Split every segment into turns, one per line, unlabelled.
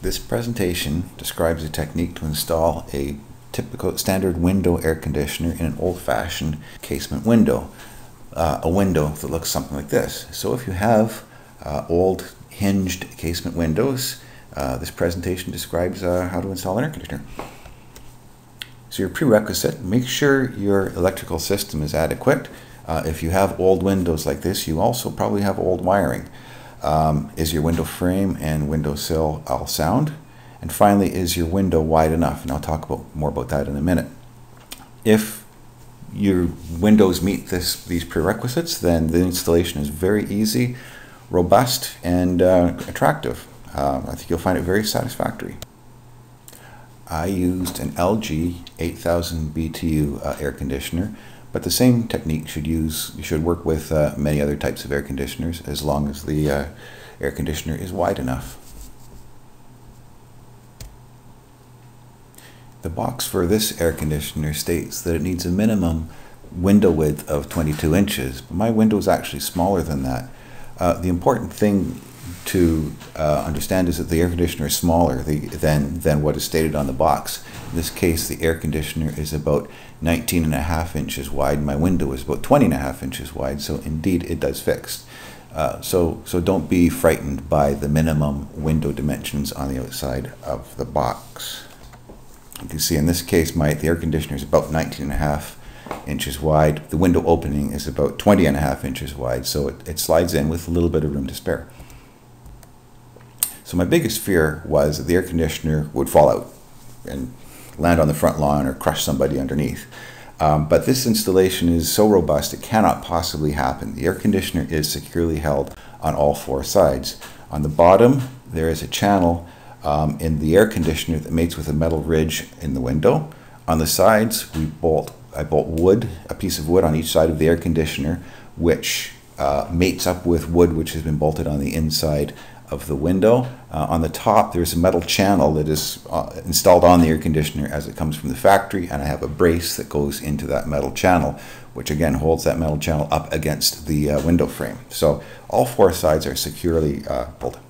This presentation describes a technique to install a typical standard window air conditioner in an old-fashioned casement window. Uh, a window that looks something like this. So if you have uh, old hinged casement windows, uh, this presentation describes uh, how to install an air conditioner. So your prerequisite, make sure your electrical system is adequate. Uh, if you have old windows like this, you also probably have old wiring. Um, is your window frame and window sill all sound? And finally, is your window wide enough? And I'll talk about more about that in a minute. If your windows meet this, these prerequisites, then the installation is very easy, robust, and uh, attractive. Uh, I think you'll find it very satisfactory. I used an LG 8000 BTU uh, air conditioner but the same technique should use should work with uh, many other types of air conditioners as long as the uh, air conditioner is wide enough. The box for this air conditioner states that it needs a minimum window width of 22 inches. My window is actually smaller than that. Uh, the important thing to uh, understand is that the air conditioner is smaller the, than, than what is stated on the box. In this case, the air conditioner is about 19 and a half inches wide. My window is about 20 and a half inches wide, so indeed it does fix. Uh, so, so don't be frightened by the minimum window dimensions on the outside of the box. You can see in this case, my the air conditioner is about 19 and a half inches wide. The window opening is about 20 and a half inches wide, so it, it slides in with a little bit of room to spare. So my biggest fear was that the air conditioner would fall out and land on the front lawn or crush somebody underneath. Um, but this installation is so robust it cannot possibly happen. The air conditioner is securely held on all four sides. On the bottom, there is a channel um, in the air conditioner that mates with a metal ridge in the window. On the sides, we bolt I bolt wood, a piece of wood on each side of the air conditioner, which uh, mates up with wood which has been bolted on the inside of the window. Uh, on the top, there's a metal channel that is uh, installed on the air conditioner as it comes from the factory, and I have a brace that goes into that metal channel, which again holds that metal channel up against the uh, window frame. So all four sides are securely uh, bolted.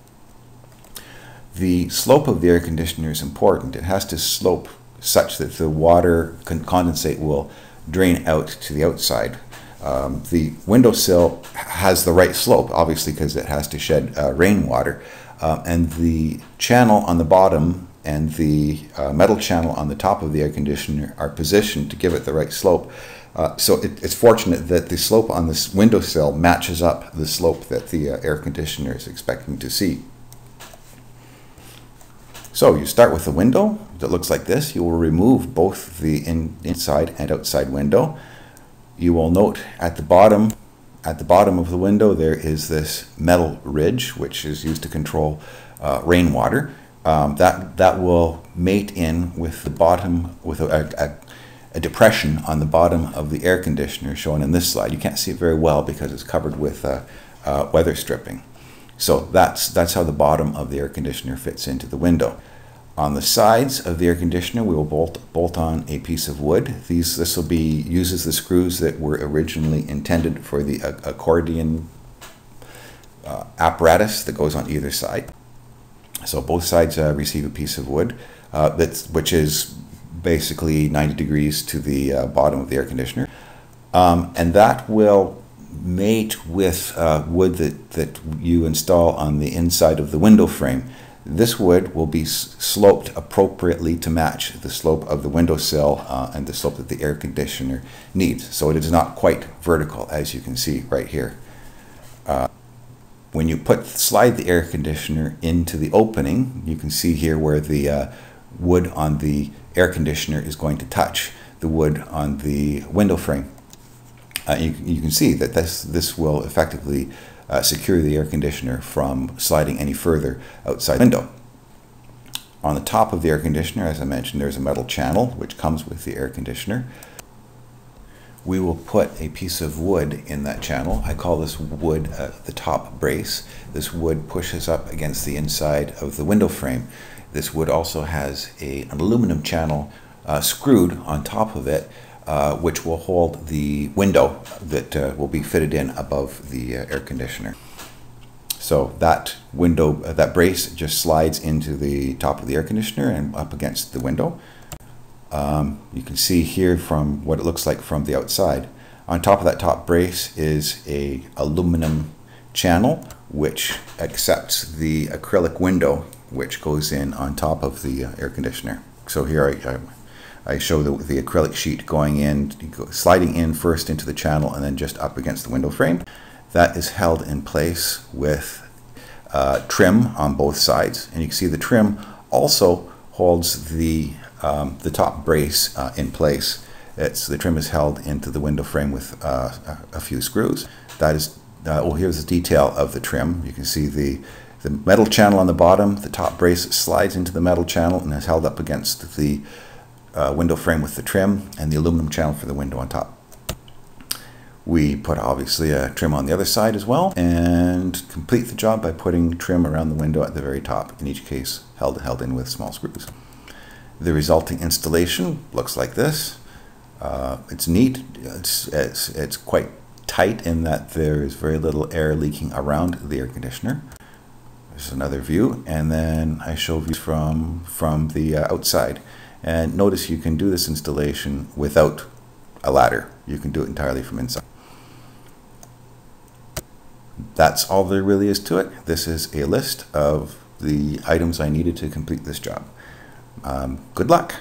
The slope of the air conditioner is important. It has to slope such that the water condensate will drain out to the outside um, the windowsill has the right slope, obviously, because it has to shed uh, rainwater. Uh, and the channel on the bottom and the uh, metal channel on the top of the air conditioner are positioned to give it the right slope. Uh, so it, it's fortunate that the slope on this windowsill matches up the slope that the uh, air conditioner is expecting to see. So you start with a window that looks like this. You will remove both the in, inside and outside window you will note at the bottom at the bottom of the window there is this metal ridge which is used to control uh, rainwater. Um, that that will mate in with the bottom with a, a, a, depression on the bottom of the air conditioner shown in this slide. You can't see it very well because it's covered with uh, uh, weather stripping. So that's that's how the bottom of the air conditioner fits into the window on the sides of the air conditioner, we will bolt, bolt on a piece of wood. These, this will be, uses the screws that were originally intended for the accordion uh, apparatus that goes on either side. So both sides uh, receive a piece of wood, uh, that's, which is basically 90 degrees to the uh, bottom of the air conditioner. Um, and that will mate with uh, wood that, that you install on the inside of the window frame. This wood will be sloped appropriately to match the slope of the windowsill uh, and the slope that the air conditioner needs. So it is not quite vertical as you can see right here. Uh, when you put slide the air conditioner into the opening, you can see here where the uh, wood on the air conditioner is going to touch the wood on the window frame. Uh, you, you, can see that this, this will effectively uh, secure the air conditioner from sliding any further outside the window. On the top of the air conditioner, as I mentioned, there's a metal channel which comes with the air conditioner. We will put a piece of wood in that channel. I call this wood uh, the top brace. This wood pushes up against the inside of the window frame. This wood also has a, an aluminum channel uh, screwed on top of it uh, which will hold the window that uh, will be fitted in above the uh, air conditioner. So that window, uh, that brace just slides into the top of the air conditioner and up against the window. Um, you can see here from what it looks like from the outside. On top of that top brace is a aluminum channel which accepts the acrylic window which goes in on top of the uh, air conditioner. So here I, I, I show the, the, acrylic sheet going in, sliding in first into the channel and then just up against the window frame. That is held in place with uh, trim on both sides. And you can see the trim also holds the, um, the top brace uh, in place. It's, the trim is held into the window frame with uh, a, few screws. That is, uh, well, here's the detail of the trim. You can see the, the metal channel on the bottom. The top brace slides into the metal channel and is held up against the uh, window frame with the trim and the aluminum channel for the window on top. We put obviously a trim on the other side as well and complete the job by putting trim around the window at the very top, in each case held, held in with small screws. The resulting installation looks like this. Uh, it's neat, it's, it's, it's quite tight in that there is very little air leaking around the air conditioner. There's another view, and then I show views from, from the uh, outside. And notice you can do this installation without a ladder. You can do it entirely from inside that's all there really is to it. This is a list of the items I needed to complete this job. Um, good luck.